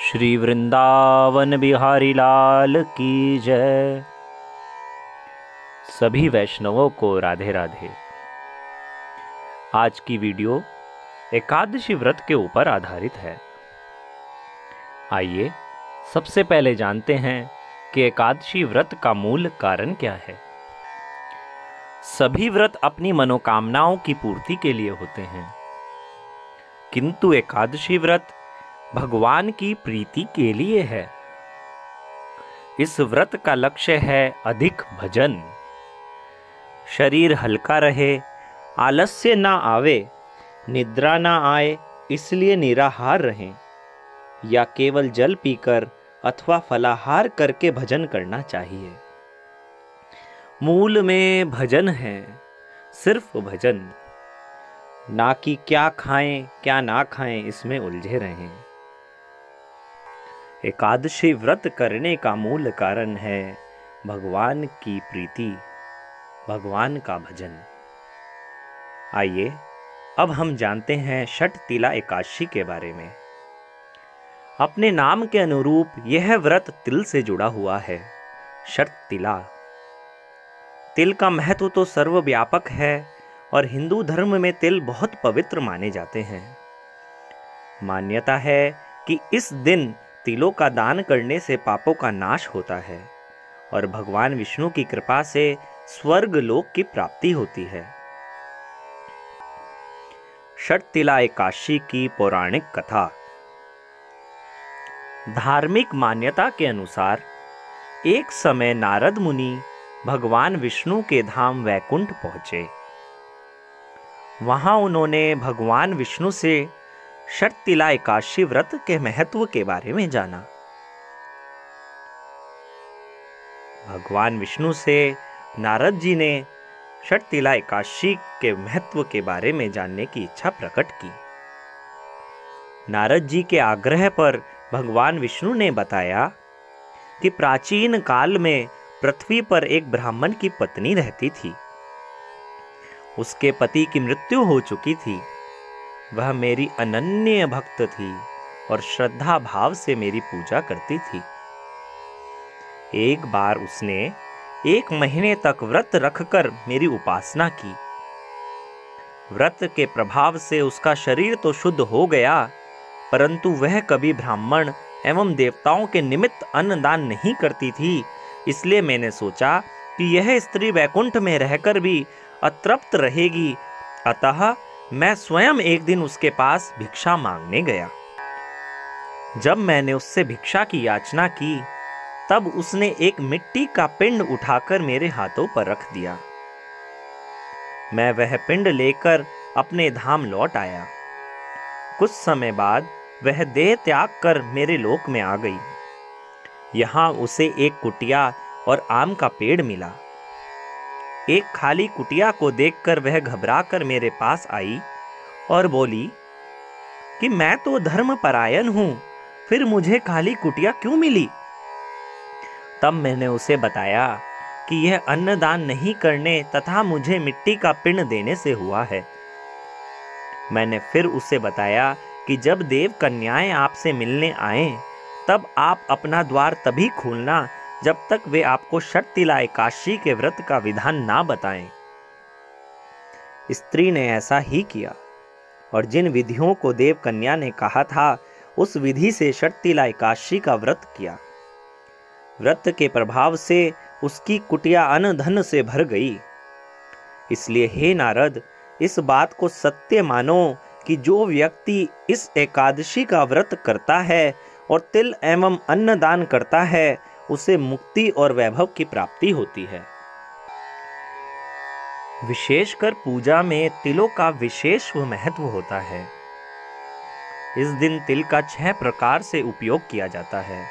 श्री वृंदावन बिहारी लाल की जय। सभी वैष्णवों को राधे राधे। आज की वीडियो एकादशी व्रत के ऊपर आधारित है। आइए सबसे पहले जानते हैं कि एकादशी व्रत का मूल कारण क्या है। सभी व्रत अपनी मनोकामनाओं की पूर्ति के लिए होते हैं। किंतु एकादशी व्रत भगवान की प्रीति के लिए है। इस व्रत का लक्ष्य है अधिक भजन। शरीर हल्का रहे, आलस्य ना आवे, निद्रा ना आए, इसलिए निराहार रहें, या केवल जल पीकर अथवा फलाहार करके भजन करना चाहिए। मूल में भजन है, सिर्फ़ भजन। ना कि क्या खाएँ, क्या ना खाएँ, इसमें उलझे रहें। एकादशी व्रत करने का मूल कारण है भगवान की प्रीति, भगवान का भजन। आइए, अब हम जानते हैं षट तिला एकादशी के बारे में। अपने नाम के अनुरूप यह व्रत तिल से जुड़ा हुआ है षट तिला। तिल का महत्व तो सर्वव्यापक है और हिंदू धर्म में तिल बहुत पवित्र माने जाते हैं। मान्यता है कि इस दिन तिलों का दान करने से पापों का नाश होता है, और भगवान विष्णु की कृपा से स्वर्ग लोक की प्राप्ति होती है। षट एकाशी की पौराणिक कथा। धार्मिक मान्यता के अनुसार, एक समय नारद मुनि भगवान विष्णु के धाम वैकुंठ पहुँचे। वहाँ उन्होंने भगवान विष्णु से षटतिला एकादशी व्रत के महत्व के बारे में जाना। भगवान विष्णु से नारद जी ने षटतिला एकादशी के महत्व के बारे में जानने की इच्छा प्रकट की। नारद जी के आग्रह पर भगवान विष्णु ने बताया कि प्राचीन काल में पृथ्वी पर एक ब्राह्मण की पत्नी रहती थी। उसके पति की मृत्यु हो चुकी थी। वह मेरी अनन्य भक्त थी और श्रद्धा भाव से मेरी पूजा करती थी। एक बार उसने एक महीने तक व्रत रखकर मेरी उपासना की। व्रत के प्रभाव से उसका शरीर तो शुद्ध हो गया, परंतु वह कभी ब्राह्मण एवं देवताओं के निमित्त अन्नदान नहीं करती थी, इसलिए मैंने सोचा कि यह स्त्री वैकुंठ में रहकर भी अतृप्त रहेगी। अतः मैं स्वयं एक दिन उसके पास भिक्षा मांगने गया। जब मैंने उससे भिक्षा की याचना की, तब उसने एक मिट्टी का पिंड उठाकर मेरे हाथों पर रख दिया। मैं वह पिंड लेकर अपने धाम लौट आया। कुछ समय बाद वह देह त्याग कर मेरे लोक में आ गई। यहाँ उसे एक कुटिया और आम का पेड़ मिला। एक खाली कुटिया को देखकर वह घबराकर मेरे पास आई और बोली, कि मैं तो धर्म परायण हूँ, फिर मुझे खाली कुटिया क्यों मिली? तब मैंने उसे बताया कि यह अन्नदान नहीं करने तथा मुझे मिट्टी का पिंड देने से हुआ है। मैंने फिर उसे बताया कि जब देव कन्याएँ आपसे मिलने आए, तब आप अपना द्वार तभी खोलना जब तक वे आपको शक्तिला एकाशी के व्रत का विधान ना बताएँ। स्त्री ने ऐसा ही किया, और जिन विधियों को देव कन्या ने कहा था, उस विधि से शक्तिला एकाशी का व्रत किया। व्रत के प्रभाव से उसकी कुटिया अन धन से भर गई। इसलिए हे नारद, इस बात को सत्य मानो कि जो व्यक्ति इस एकादशी का व्रत करता है और तिल एवं अन्न दान करता है उसे मुक्ति और वैभव की प्राप्ति होती है। विशेषकर पूजा में तिलों का विशेष महत्व होता है। इस दिन तिल का छह प्रकार से उपयोग किया जाता है।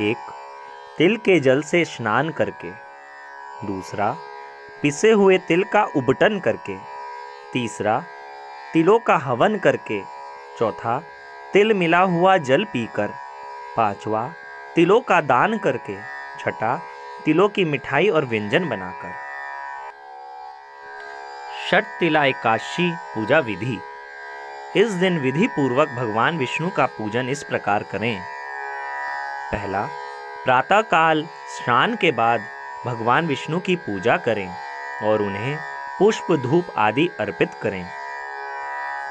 एक, तिल के जल से स्नान करके। दूसरा, पिसे हुए तिल का उबटन करके। तीसरा, तिलों का हवन करके। चौथा, तिल मिला हुआ जल पीकर। पांचवा तिलों का दान करके छठा तिलों की मिठाई और व्यंजन बनाकर। षट तिला एकाशी पूजा विधि। इस दिन विधि पूर्वक भगवान विष्णु का पूजन इस प्रकार करें। पहला प्रातः काल स्नान के बाद भगवान विष्णु की पूजा करें और उन्हें पुष्प, धूप आदि अर्पित करें।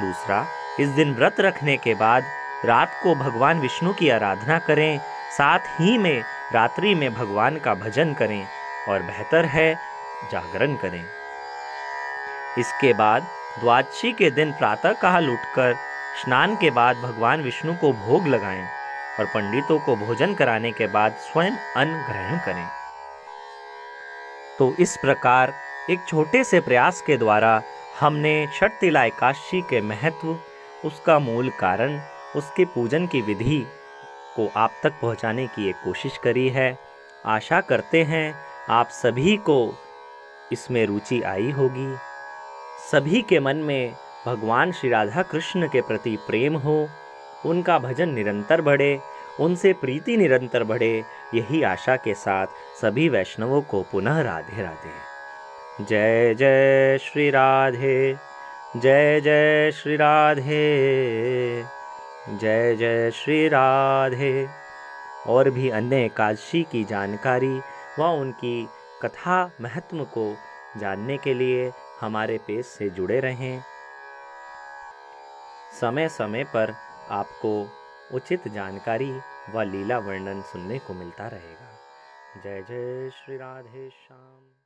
दूसरा, इस दिन व्रत रखने के बाद रात को भगवान विष्णु की आराधना करें साथ ही में रात्रि में भगवान का भजन करें और बेहतर है जागरण करें। इसके बाद द्वादशी के दिन प्रातः काल उठकर स्नान के बाद भगवान विष्णु को भोग लगाएँ और पंडितों को भोजन कराने के बाद स्वयं अन्न ग्रहण करें। तो इस प्रकार एक छोटे से प्रयास के द्वारा हमने छठ तिला एकादशी के महत्व, उसका मूल कारण, उसके पूजन की विधि को आप तक पहुँचाने की एक कोशिश करी है। आशा करते हैं आप सभी को इसमें रुचि आई होगी। सभी के मन में भगवान श्री राधा कृष्ण के प्रति प्रेम हो, उनका भजन निरंतर बढ़े, उनसे प्रीति निरंतर बढ़े, यही आशा के साथ सभी वैष्णवों को पुनः राधे राधे। जय जय श्री राधे, जय जय श्री राधे। जय जय श्री राधे। और भी अन्य एकादशी की जानकारी व उनकी कथा महत्व को जानने के लिए हमारे पेज से जुड़े रहें। समय समय पर आपको उचित जानकारी व लीला वर्णन सुनने को मिलता रहेगा। जय जय श्री राधे, श्याम।